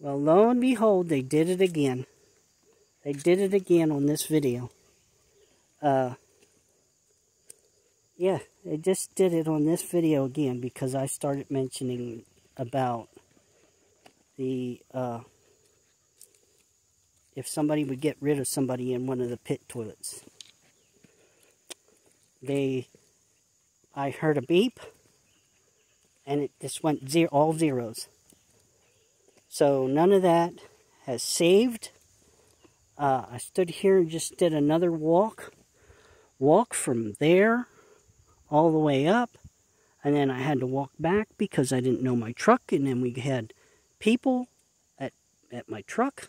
Well, lo and behold, they did it again. They did it again on this video. Uh, yeah, they just did it on this video again because I started mentioning about the, uh, if somebody would get rid of somebody in one of the pit toilets. They, I heard a beep, and it just went zero, all zeros. So none of that has saved. Uh, I stood here and just did another walk. Walk from there all the way up. And then I had to walk back because I didn't know my truck. And then we had people at, at my truck.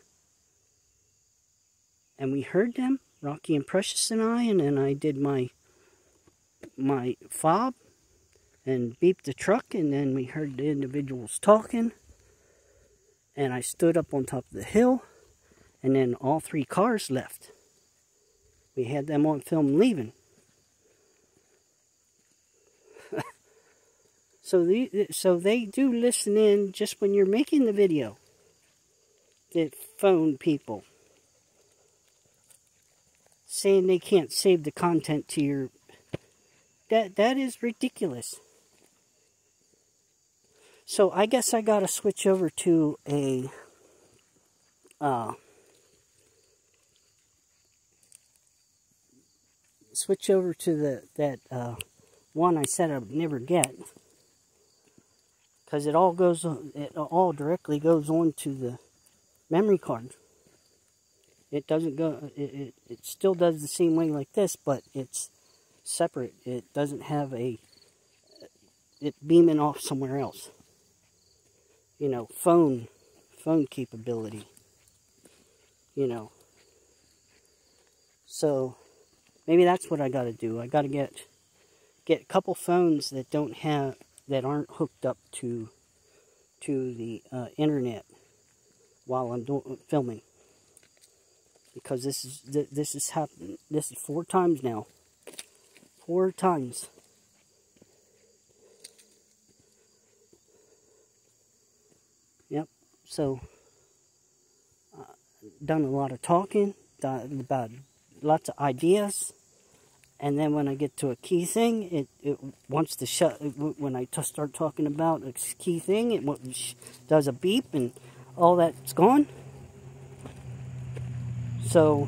And we heard them, Rocky and Precious and I. And then I did my, my fob and beeped the truck. And then we heard the individuals talking and I stood up on top of the hill, and then all three cars left. We had them on film leaving. so the so they do listen in just when you're making the video. The phone people saying they can't save the content to your that that is ridiculous. So I guess I gotta switch over to a uh, switch over to the that uh, one I said I would never get because it all goes it all directly goes on to the memory card. It doesn't go. It, it, it still does the same way like this, but it's separate. It doesn't have a it beaming off somewhere else you know, phone, phone capability, you know. So, maybe that's what I got to do. I got to get, get a couple phones that don't have, that aren't hooked up to, to the uh, internet while I'm doing, filming. Because this is, this is happening. this is four times now. Four times. So, uh, done a lot of talking, about lots of ideas, and then when I get to a key thing, it, it wants to shut. When I start talking about a key thing, it does a beep, and all that's gone. So,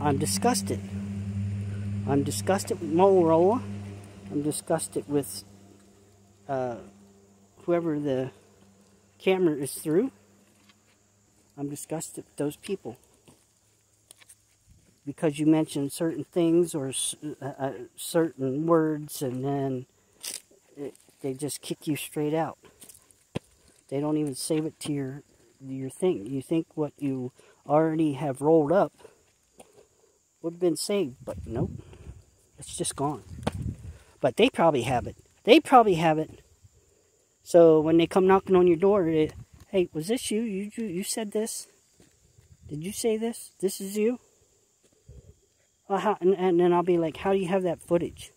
I'm disgusted. I'm disgusted with Motorola. I'm disgusted with uh, whoever the camera is through, I'm disgusted with those people. Because you mention certain things or uh, uh, certain words and then it, they just kick you straight out. They don't even save it to your, your thing. You think what you already have rolled up would have been saved, but nope. It's just gone. But they probably have it. They probably have it so when they come knocking on your door, it, hey, was this you? You you you said this? Did you say this? This is you? And, and then I'll be like, how do you have that footage?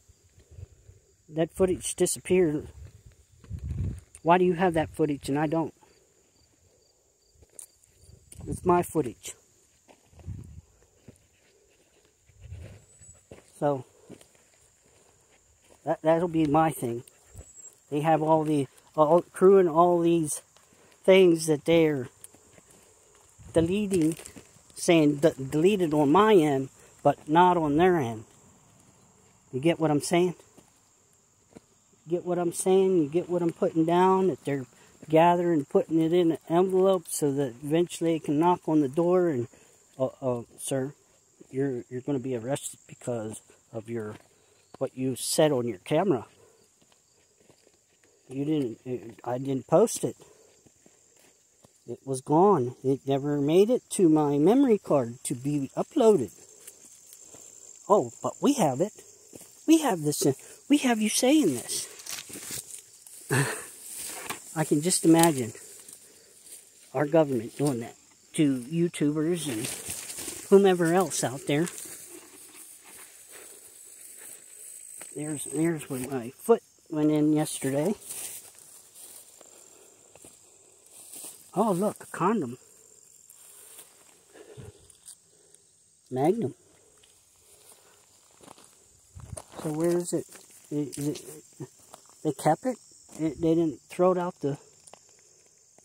That footage disappeared. Why do you have that footage and I don't? It's my footage. So, that, that'll be my thing. They have all the all, crewing all these things that they're deleting, saying deleted on my end, but not on their end. You get what I'm saying? Get what I'm saying? You get what I'm putting down? That they're gathering, putting it in an envelope so that eventually they can knock on the door and, oh sir, you're you're going to be arrested because of your what you said on your camera. You didn't, uh, I didn't post it. It was gone. It never made it to my memory card to be uploaded. Oh, but we have it. We have this. Uh, we have you saying this. I can just imagine our government doing that to YouTubers and whomever else out there. There's there's where my foot went in yesterday. Oh, look, a condom. Magnum. So where is it? Is it they kept it? it? They didn't throw it out the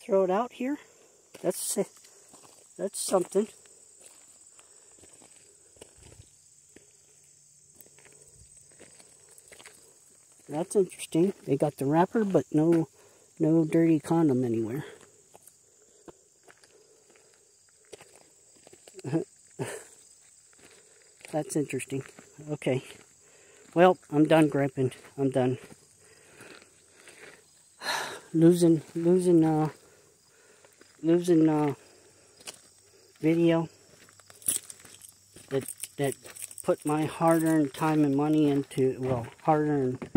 throw it out here? That's that's something. That's interesting. They got the wrapper, but no, no dirty condom anywhere. That's interesting. Okay. Well, I'm done griping. I'm done. losing, losing, uh, losing, uh, video that, that put my hard-earned time and money into, well, hard-earned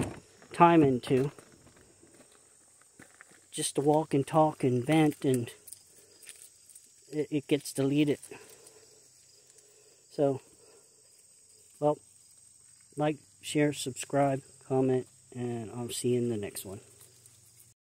time into just to walk and talk and vent and it, it gets deleted. So, well, like, share, subscribe, comment, and I'll see you in the next one.